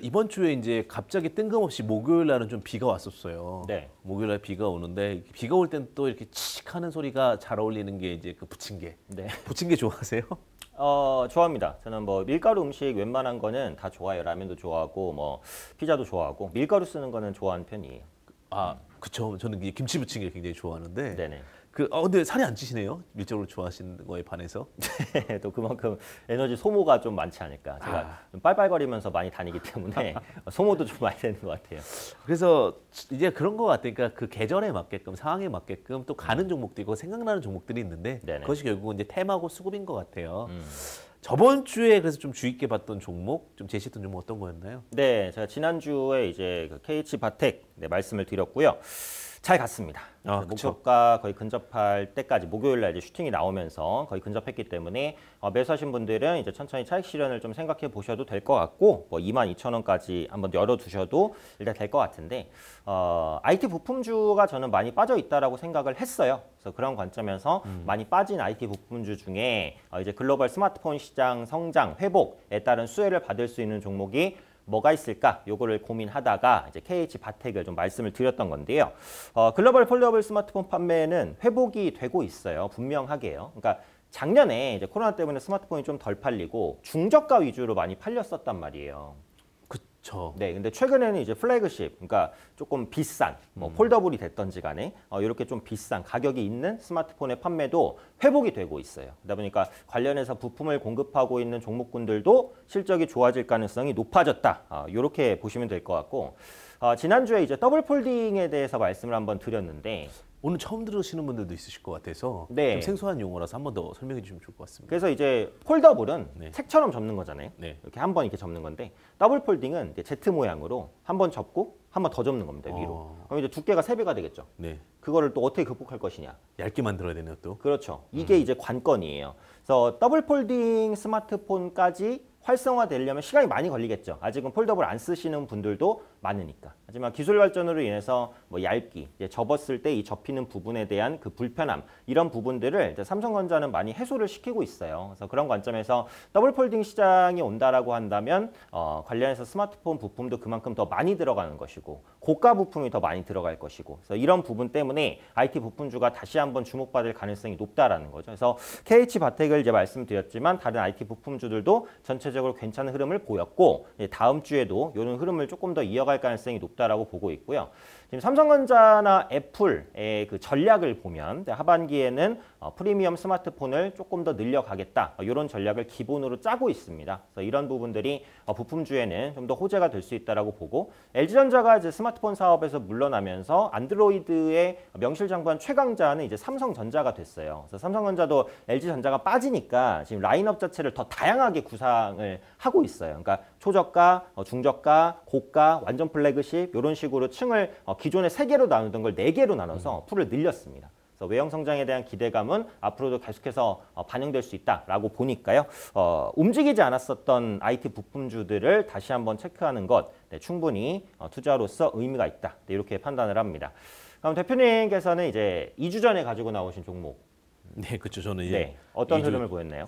이번 주에 이제 갑자기 뜬금없이 목요일 날은 좀 비가 왔었어요. 네. 목요일 날 비가 오는데 비가 올 땐 또 이렇게 칙 하는 소리가 잘 어울리는 게 이제 그 부침개. 네. 부침개 좋아하세요? 어, 좋아합니다. 저는 뭐 밀가루 음식 웬만한 거는 다 좋아해요. 라면도 좋아하고 뭐 피자도 좋아하고 밀가루 쓰는 거는 좋아하는 편이에요. 아, 그쵸. 저는 이 김치 부침개 굉장히 좋아하는데. 네네. 그, 어, 근데 살이 안 찌시네요. 밀적으로 좋아하시는 거에 반해서. 또 그만큼 에너지 소모가 좀 많지 않을까. 제가 아. 좀 빨빨거리면서 많이 다니기 때문에 소모도 좀 많이 되는 것 같아요. 그래서 이제 그런 거 같으니까 그 계절에 맞게끔 상황에 맞게끔 또 가는 종목도 있고 생각나는 종목들이 있는데 네네. 그것이 결국은 이제 테마고 수급인 것 같아요. 음. 저번 주에 그래서 좀 주의 있게 봤던 종목, 좀 제시했던 종목 어떤 거였나요? 네, 제가 지난주에 이제 그 KH 바텍 네, 말씀을 드렸고요. 잘 갔습니다. 아. 목표가 거의 근접할 때까지 목요일 날 이제 슈팅이 나오면서 거의 근접했기 때문에 어, 매수하신 분들은 이제 천천히 차익 실현을 좀 생각해 보셔도 될 것 같고 뭐 22,000원까지 한번 열어 두셔도 일단 될 것 같은데 어, IT 부품주가 저는 많이 빠져 있다라고 생각을 했어요. 그래서 그런 관점에서 많이 빠진 IT 부품주 중에 어, 이제 글로벌 스마트폰 시장 성장 회복에 따른 수혜를 받을 수 있는 종목이 뭐가 있을까? 요거를 고민하다가 이제 KH 바텍을 좀 말씀을 드렸던 건데요. 어, 글로벌 폴더블 스마트폰 판매는 회복이 되고 있어요. 분명하게요. 그러니까 작년에 이제 코로나 때문에 스마트폰이 좀 덜 팔리고 중저가 위주로 많이 팔렸었단 말이에요. 그쵸. 네, 근데 최근에는 이제 플래그십, 그러니까 조금 비싼, 뭐 foldable이 됐던지 간에 어, 이렇게 좀 비싼 가격이 있는 스마트폰의 판매도 회복이 되고 있어요. 그러다 보니까 관련해서 부품을 공급하고 있는 종목군들도 실적이 좋아질 가능성이 높아졌다. 어, 이렇게 보시면 될 것 같고 어, 지난주에 이제 double folding에 대해서 말씀을 한번 드렸는데 오늘 처음 들으시는 분들도 있으실 것 같아서 네. 좀 생소한 용어라서 한 번 더 설명해 주시면 좋을 것 같습니다. 그래서 이제 foldable은 네. 책처럼 접는 거잖아요. 네. 이렇게 한 번 이렇게 접는 건데 double folding은 이제 Z 모양으로 한 번 접고 한 번 더 접는 겁니다 위로. 어. 그럼 이제 두께가 세 배가 되겠죠. 네. 그거를 또 어떻게 극복할 것이냐. 얇게 만들어야 되네요, 또. 그렇죠. 이게 이제 관건이에요. 그래서 double folding 스마트폰까지 활성화되려면 시간이 많이 걸리겠죠. 아직은 foldable 안 쓰시는 분들도 많으니까. 하지만 기술 발전으로 인해서 뭐 얇기, 접었을 때 이 접히는 부분에 대한 그 불편함 이런 부분들을 삼성전자는 많이 해소를 시키고 있어요. 그래서 그런 관점에서 double folding 시장이 온다라고 한다면 어, 관련해서 스마트폰 부품도 그만큼 더 많이 들어가는 것이고 고가 부품이 더 많이 들어갈 것이고 그래서 이런 부분 때문에 IT 부품주가 다시 한번 주목받을 가능성이 높다라는 거죠. 그래서 KH 바텍을 이제 말씀드렸지만 다른 IT 부품주들도 전체적으로 괜찮은 흐름을 보였고 다음 주에도 이런 흐름을 조금 더 이어 갈 가능성이 높다라고 보고 있고요. 지금 삼성전자나 애플의 그 전략을 보면 하반기에는 어, 프리미엄 스마트폰을 조금 더 늘려가겠다 이런 전략을 기본으로 짜고 있습니다. 그래서 이런 부분들이 어, 부품주에는 좀 더 호재가 될 수 있다라고 보고 LG전자가 이제 스마트폰 사업에서 물러나면서 안드로이드의 명실상부한 최강자는 이제 삼성전자가 됐어요. 그래서 삼성전자도 LG전자가 빠지니까 지금 라인업 자체를 더 다양하게 구상을 하고 있어요. 그러니까 초저가, 어, 중저가, 고가, 완전 플래그십 이런 식으로 층을 어, 기존에 세 개로 나누던 걸 네 개로 나눠서 풀을 늘렸습니다. 그래서 외형 성장에 대한 기대감은 앞으로도 계속해서 어, 반영될 수 있다라고 보니까요. 어, 움직이지 않았었던 IT 부품주들을 다시 한번 체크하는 것 네, 충분히 어, 투자로서 의미가 있다. 네, 이렇게 판단을 합니다. 그럼 대표님께서는 이제 2주 전에 가지고 나오신 종목 네, 그렇죠. 저는 이제 네, 어떤 이주- 흐름을 보였나요?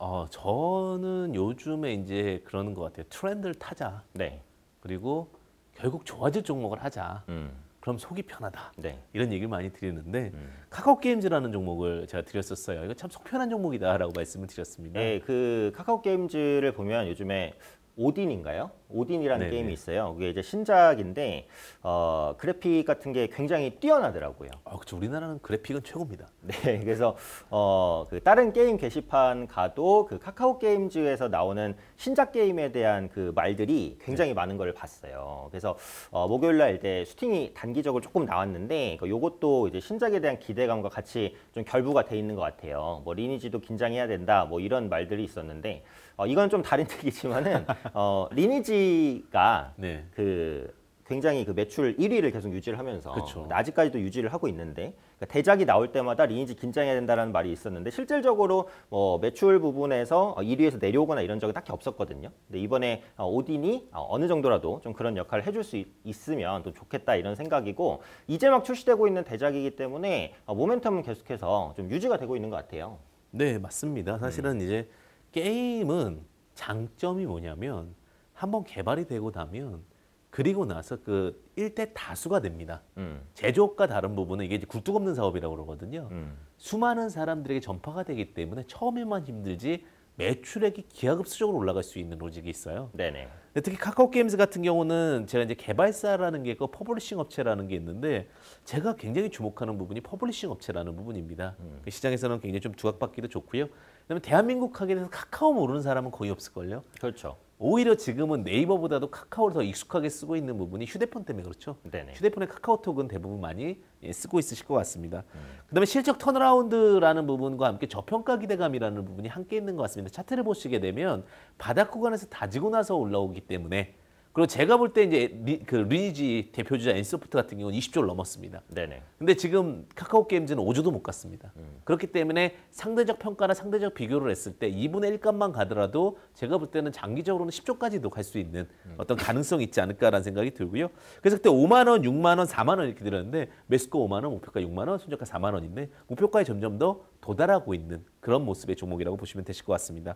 어, 저는 요즘에 이제 그러는 것 같아요. 트렌드를 타자. 네, 그리고 결국 좋아질 종목을 하자. 음, 그럼 속이 편하다. 네, 이런 얘기를 많이 드리는데 음. 카카오 게임즈라는 종목을 제가 드렸었어요. 이거 참 속 편한 종목이다라고 말씀을 드렸습니다. 네, 그 카카오 게임즈를 보면 요즘에 오딘인가요? 오딘이라는 네네. 게임이 있어요. 그게 이제 신작인데 어, 그래픽 같은 게 굉장히 뛰어나더라고요. 아, 그렇죠. 우리나라는 그래픽은 최고입니다. 네, 그래서 어, 그 다른 게임 게시판 가도 그 카카오 게임즈에서 나오는 신작 게임에 대한 그 말들이 굉장히 많은 걸 봤어요. 그래서 어, 목요일 날 이제 슈팅이 단기적으로 조금 나왔는데 그 요것도 이제 신작에 대한 기대감과 같이 좀 결부가 돼 있는 것 같아요. 뭐 리니지도 긴장해야 된다, 뭐 이런 말들이 있었는데 어, 이건 좀 다른 얘기지만은 어, 리니지가 네. 그 굉장히 그 매출 1위를 계속 유지를 하면서 그쵸. 아직까지도 유지를 하고 있는데 그러니까 대작이 나올 때마다 리니지 긴장해야 된다는 말이 있었는데 실질적으로 뭐 매출 부분에서 1위에서 내려오거나 이런 적이 딱히 없었거든요. 근데 이번에 어, 오딘이 어, 어느 정도라도 좀 그런 역할을 해줄 수 있- 있으면 또 좋겠다 이런 생각이고 이제 막 출시되고 있는 대작이기 때문에 어, 모멘텀은 계속해서 좀 유지가 되고 있는 것 같아요. 네, 맞습니다. 사실은 이제 게임은 장점이 뭐냐면 한번 개발이 되고 나면 그리고 나서 그 일대 다수가 됩니다. 음. 제조업과 다른 부분은 이게 이제 굴뚝 없는 사업이라고 그러거든요. 음. 수많은 사람들에게 전파가 되기 때문에 처음에만 힘들지 매출액이 기하급수적으로 올라갈 수 있는 로직이 있어요. 네네. 특히 카카오 게임즈 같은 경우는 제가 이제 개발사라는 게 있고 publishing 업체라는 게 있는데 제가 굉장히 주목하는 부분이 publishing 업체라는 부분입니다. 그 시장에서는 굉장히 좀 두각받기도 좋고요. 그다음에 대한민국 하게 돼서 카카오 모르는 사람은 거의 없을걸요. 그렇죠. 오히려 지금은 네이버보다도 카카오를 더 익숙하게 쓰고 있는 부분이 휴대폰 때문에 그렇죠. 네네. 휴대폰에 카카오톡은 대부분 많이 예, 쓰고 있으실 것 같습니다. 그다음에 실적 turnaround라는 부분과 함께 저평가 기대감이라는 부분이 함께 있는 것 같습니다. 차트를 보시게 되면 바닥 구간에서 다지고 나서 올라오기 때문에 그리고 제가 볼 때 이제 리, 그 리니지 대표주자 엔씨소프트 같은 경우는 20조를 넘었습니다. 네네. 근데 지금 카카오 게임즈는 5조도 못 갔습니다. 그렇기 때문에 상대적 평가나 상대적 비교를 했을 때 2분의 1값만 가더라도 제가 볼 때는 장기적으로는 10조까지도 갈 수 있는 어떤 가능성이 있지 않을까라는 생각이 들고요. 그래서 그때 5만 원, 6만 원, 4만 원 이렇게 드렸는데 매수가 5만 원, 목표가 6만 원, 손절가 4만 원인데 목표가에 점점 더 도달하고 있는 그런 모습의 종목이라고 보시면 되실 것 같습니다.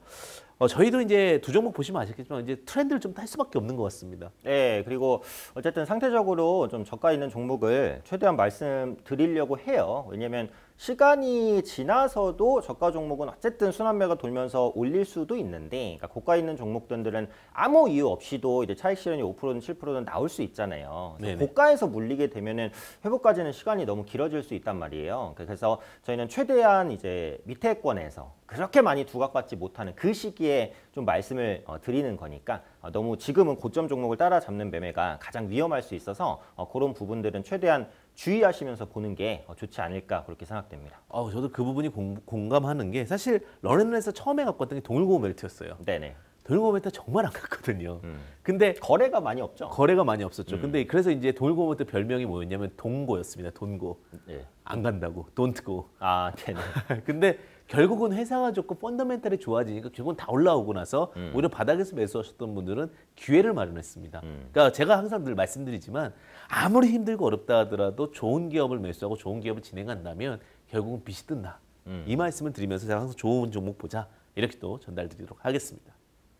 어, 저희도 이제 두 종목 보시면 아시겠지만 이제 트렌드를 좀탈 수밖에 없는 것 같습니다. 네, 그리고 어쨌든 상태적으로 좀 저가 있는 종목을 최대한 말씀드리려고 해요. 왜냐면 시간이 지나서도 저가 종목은 어쨌든 순환매가 돌면서 올릴 수도 있는데, 그러니까 고가 있는 종목들은 아무 이유 없이도 이제 차익 실현이 5%는 7%는 나올 수 있잖아요. 고가에서 물리게 되면은 회복까지는 시간이 너무 길어질 수 있단 말이에요. 그래서 저희는 최대한 이제 밑에 권에서 그렇게 많이 두각받지 못하는 그 시기에 좀 말씀을 어, 드리는 거니까 어, 너무 지금은 고점 종목을 따라잡는 매매가 가장 위험할 수 있어서 어, 그런 부분들은 최대한 주의하시면서 보는 게 어, 좋지 않을까 그렇게 생각됩니다. 어, 저도 그 부분이 공, 공감하는 게 사실 런앤런에서 처음에 갖고 왔던 게 동일고 멜트였어요. 네네. 동일고 멜트 정말 안 갔거든요. 음. 근데 거래가 많이 없죠. 거래가 많이 없었죠. 근데 그래서 이제 동일고 멜트 별명이 뭐였냐면 동고였습니다. 돈고. 예. 안 간다고. 돈트고. 아, 네네. 근데 결국은 회사가 좋고 펀더멘탈이 좋아지니까 결국은 다 올라오고 나서 오히려 바닥에서 매수하셨던 분들은 기회를 마련했습니다. 그러니까 제가 항상 늘 말씀드리지만 아무리 힘들고 어렵다 하더라도 좋은 기업을 매수하고 좋은 기업을 진행한다면 결국은 빛이 뜬다. 이 말씀을 드리면서 제가 항상 좋은 종목 보자 이렇게 또 전달드리도록 하겠습니다.